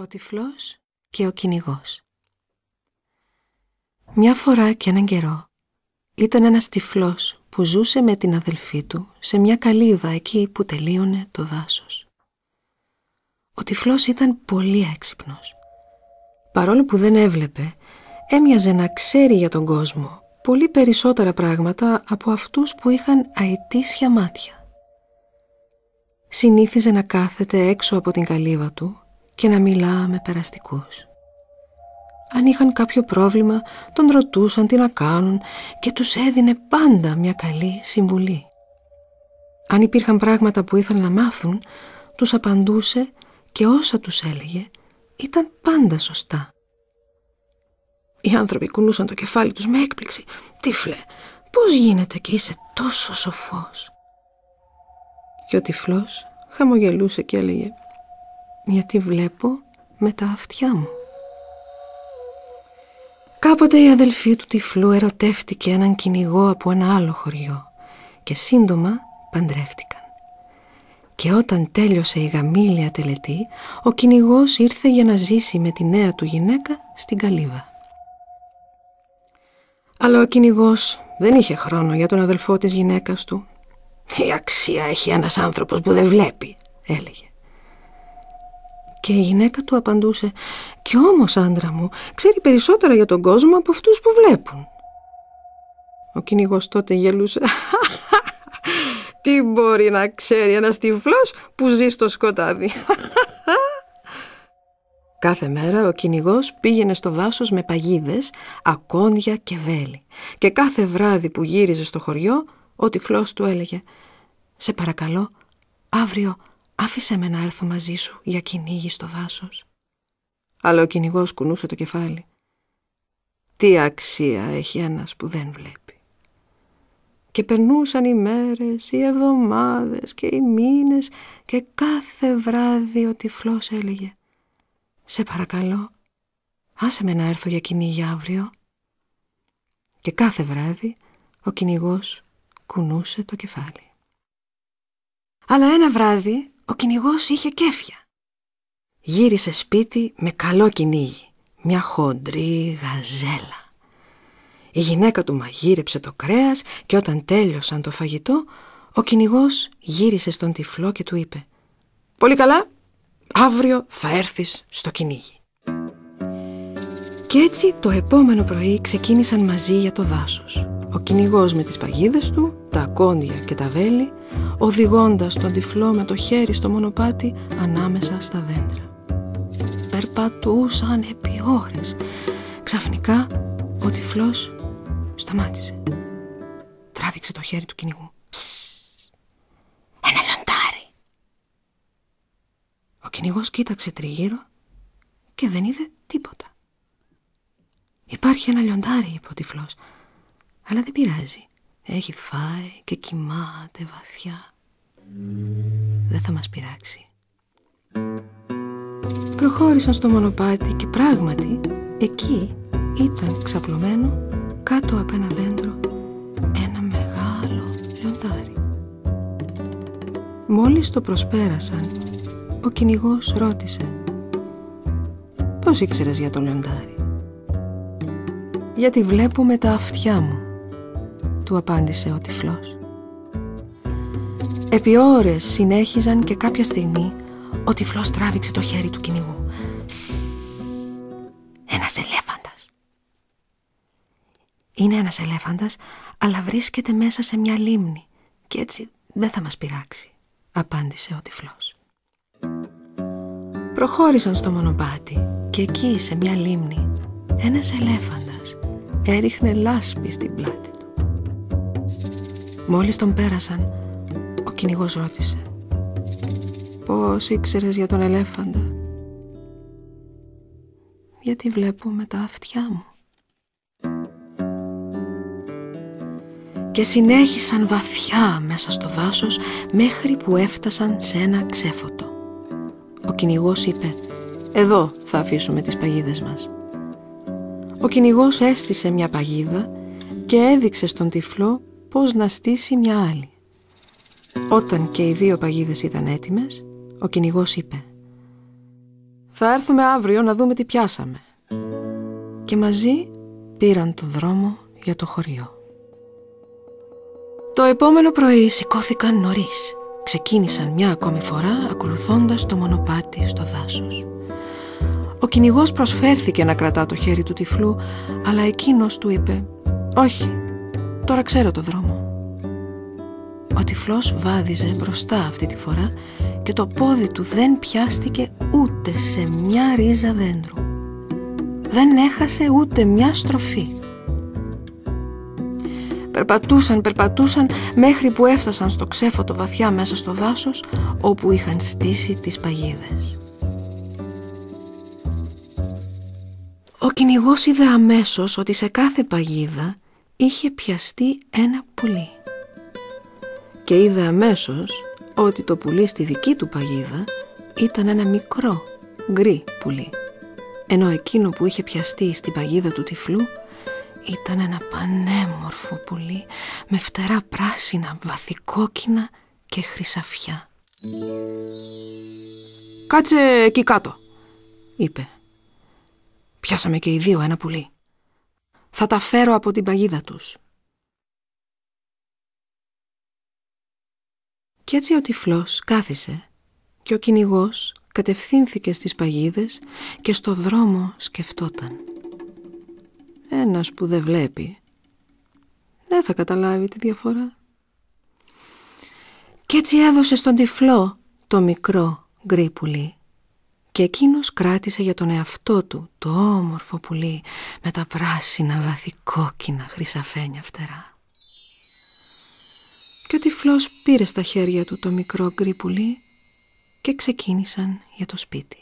Ο τυφλός και ο κυνηγός. Μια φορά και έναν καιρό ήταν ένας τυφλός που ζούσε με την αδελφή του σε μια καλύβα εκεί που τελείωνε το δάσος. Ο τυφλός ήταν πολύ έξυπνος. Παρόλο που δεν έβλεπε, έμοιαζε να ξέρει για τον κόσμο πολύ περισσότερα πράγματα από αυτούς που είχαν αητήσια μάτια. Συνήθιζε να κάθεται έξω από την καλύβα του και να μιλά με περαστικούς. Αν είχαν κάποιο πρόβλημα, τον ρωτούσαν τι να κάνουν και τους έδινε πάντα μια καλή συμβουλή. Αν υπήρχαν πράγματα που ήθελαν να μάθουν, τους απαντούσε και όσα τους έλεγε ήταν πάντα σωστά. Οι άνθρωποι κουνούσαν το κεφάλι τους με έκπληξη. «Τύφλε, πώς γίνεται και είσαι τόσο σοφός» Και ο τυφλός χαμογελούσε και έλεγε γιατί βλέπω με τα αυτιά μου. Κάποτε η αδελφή του τυφλού ερωτεύτηκε έναν κυνηγό από ένα άλλο χωριό και σύντομα παντρεύτηκαν. Και όταν τέλειωσε η γαμήλια τελετή, ο κυνηγός ήρθε για να ζήσει με τη νέα του γυναίκα στην καλύβα. Αλλά ο κυνηγός δεν είχε χρόνο για τον αδελφό της γυναίκας του. «Τι αξία έχει ένας άνθρωπος που δεν βλέπει», έλεγε. Και η γυναίκα του απαντούσε «Κι όμως άντρα μου, ξέρει περισσότερα για τον κόσμο από αυτούς που βλέπουν». Ο κυνηγός τότε γελούσε «Τι μπορεί να ξέρει ένας τυφλός που ζει στο σκοτάδι» Κάθε μέρα ο κυνηγός πήγαινε στο δάσος με παγίδες, ακόντια και βέλη. Και κάθε βράδυ που γύριζε στο χωριό, ο τυφλός του έλεγε «Σε παρακαλώ, αύριο άφησε με να έρθω μαζί σου για κυνήγι στο δάσος. Αλλά ο κυνηγός κουνούσε το κεφάλι. Τι αξία έχει ένας που δεν βλέπει. Και περνούσαν οι μέρες, οι εβδομάδες και οι μήνες και κάθε βράδυ ο τυφλός έλεγε «Σε παρακαλώ, άσε με να έρθω για κυνήγι αύριο». Και κάθε βράδυ ο κυνηγός κουνούσε το κεφάλι. Αλλά ένα βράδυ ο κυνηγός είχε κέφια. Γύρισε σπίτι με καλό κυνήγι, μια χοντρή γαζέλα. Η γυναίκα του μαγείρεψε το κρέας και όταν τέλειωσαν το φαγητό, ο κυνηγός γύρισε στον τυφλό και του είπε «Πολύ καλά, αύριο θα έρθεις στο κυνήγι». Και έτσι το επόμενο πρωί ξεκίνησαν μαζί για το δάσος. Ο κυνηγός με τις παγίδες του, τα κόντια και τα βέλη οδηγώντας τον τυφλό με το χέρι στο μονοπάτι ανάμεσα στα δέντρα. Περπατούσαν επί ώρες. Ξαφνικά ο τυφλός σταμάτησε. Τράβηξε το χέρι του κυνηγού. Ένα λιοντάρι. Ο κυνηγός κοίταξε τριγύρω και δεν είδε τίποτα. Υπάρχει ένα λιοντάρι, είπε ο τυφλός, αλλά δεν πειράζει. Έχει φάει και κοιμάται βαθιά. Δεν θα μας πειράξει. Προχώρησαν στο μονοπάτι και πράγματι εκεί ήταν ξαπλωμένο κάτω από ένα δέντρο ένα μεγάλο λιοντάρι. Μόλις το προσπέρασαν, ο κυνηγός ρώτησε «Πώς ήξερες για το λιοντάρι» «Γιατί βλέπω με τα αυτιά μου» του απάντησε ο τυφλός. Επί ώρες συνέχιζαν και κάποια στιγμή ο τυφλός τράβηξε το χέρι του κυνηγού. Ένας ελέφαντας. Είναι ένας ελέφαντας, αλλά βρίσκεται μέσα σε μια λίμνη και έτσι δεν θα μας πειράξει, απάντησε ο τυφλός. Προχώρησαν στο μονοπάτι και εκεί σε μια λίμνη ένας ελέφαντας έριχνε λάσπη στην πλάτη Μόλις τον πέρασαν, ο κυνηγός ρώτησε «Πώς ήξερες για τον ελέφαντα» «Γιατί βλέπω με τα αυτιά μου» Και συνέχισαν βαθιά μέσα στο δάσος μέχρι που έφτασαν σε ένα ξέφωτο. Ο κυνηγός είπε «Εδώ θα αφήσουμε τις παγίδες μας». Ο κυνηγός έστησε μια παγίδα και έδειξε στον τυφλό πώς να στήσει μια άλλη. Όταν και οι δύο παγίδες ήταν έτοιμες, ο κυνηγός είπε Θα έρθουμε αύριο να δούμε τι πιάσαμε. Και μαζί πήραν το δρόμο για το χωριό. Το επόμενο πρωί σηκώθηκαν νωρίς. Ξεκίνησαν μια ακόμη φορά ακολουθώντας το μονοπάτι στο δάσος. Ο κυνηγός προσφέρθηκε να κρατά το χέρι του τυφλού, αλλά εκείνος του είπε «Όχι, τώρα ξέρω το δρόμο». Ο τυφλός βάδιζε μπροστά αυτή τη φορά και το πόδι του δεν πιάστηκε ούτε σε μια ρίζα δέντρου. Δεν έχασε ούτε μια στροφή. Περπατούσαν, περπατούσαν μέχρι που έφτασαν στο ξέφωτο βαθιά μέσα στο δάσος όπου είχαν στήσει τις παγίδες. Ο κυνηγός είδε αμέσως ότι σε κάθε παγίδα είχε πιαστεί ένα πουλί. Και είδε αμέσως ότι το πουλί στη δική του παγίδα ήταν ένα μικρό γκρι πουλί. Ενώ εκείνο που είχε πιαστεί στην παγίδα του τυφλού ήταν ένα πανέμορφο πουλί με φτερά πράσινα, βαθικόκκινα και χρυσαφιά. «Κάτσε εκεί κάτω», είπε. Πιάσαμε και οι δύο ένα πουλί. Θα τα φέρω από την παγίδα τους. Κι έτσι ο τυφλός κάθισε και ο κυνηγός κατευθύνθηκε στις παγίδες και στο δρόμο σκεφτόταν. Ένας που δεν βλέπει δεν θα καταλάβει τη διαφορά. Κι έτσι έδωσε στον τυφλό το μικρό γκρι πουλί και εκείνος κράτησε για τον εαυτό του το όμορφο πουλί με τα πράσινα βαθικόκκινα χρυσαφένια φτερά. Και ο τυφλός πήρε στα χέρια του το μικρό γκρι πουλί και ξεκίνησαν για το σπίτι.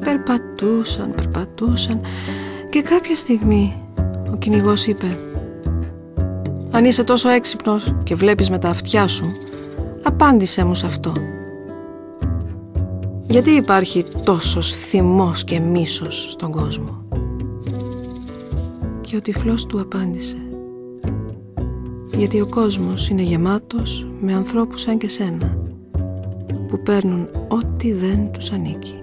Περπατούσαν, περπατούσαν και κάποια στιγμή ο κυνηγός είπε «Αν είσαι τόσο έξυπνος και βλέπεις με τα αυτιά σου, απάντησέ μου σε αυτό». Γιατί υπάρχει τόσος θυμός και μίσος στον κόσμο; Και ο τυφλός του απάντησε. Γιατί ο κόσμος είναι γεμάτος με ανθρώπους σαν και σένα που παίρνουν ό,τι δεν τους ανήκει.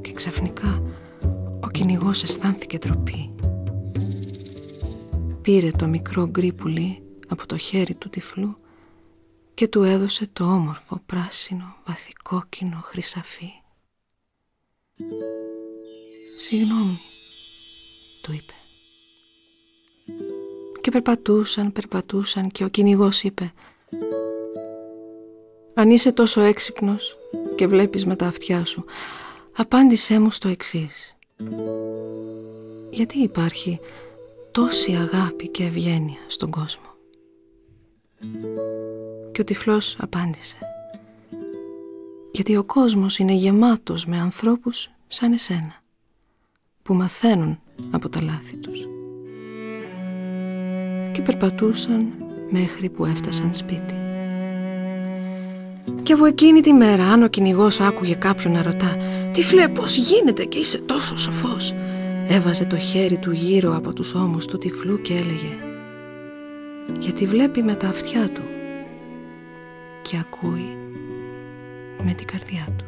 Και ξαφνικά ο κυνηγός αισθάνθηκε τροπή. Πήρε το μικρό γκρι πουλί από το χέρι του τυφλού και του έδωσε το όμορφο πράσινο βαθικόκκινο χρυσαφί. «Συγγνώμη», του είπε. Και περπατούσαν, περπατούσαν και ο κυνηγός είπε «Αν είσαι τόσο έξυπνος και βλέπεις με τα αυτιά σου, απάντησέ μου στο εξής. Γιατί υπάρχει τόση αγάπη και ευγένεια στον κόσμο» και ο τυφλός απάντησε «Γιατί ο κόσμος είναι γεμάτος με ανθρώπους σαν εσένα που μαθαίνουν από τα λάθη τους» και περπατούσαν μέχρι που έφτασαν σπίτι. Και από εκείνη τη μέρα αν ο κυνηγός άκουγε κάποιον να ρωτά «Τι πώς γίνεται και είσαι τόσο σοφός» έβαζε το χέρι του γύρω από τους ώμους του τυφλού και έλεγε «Γιατί βλέπει με τα αυτιά του και ακούει με την καρδιά του.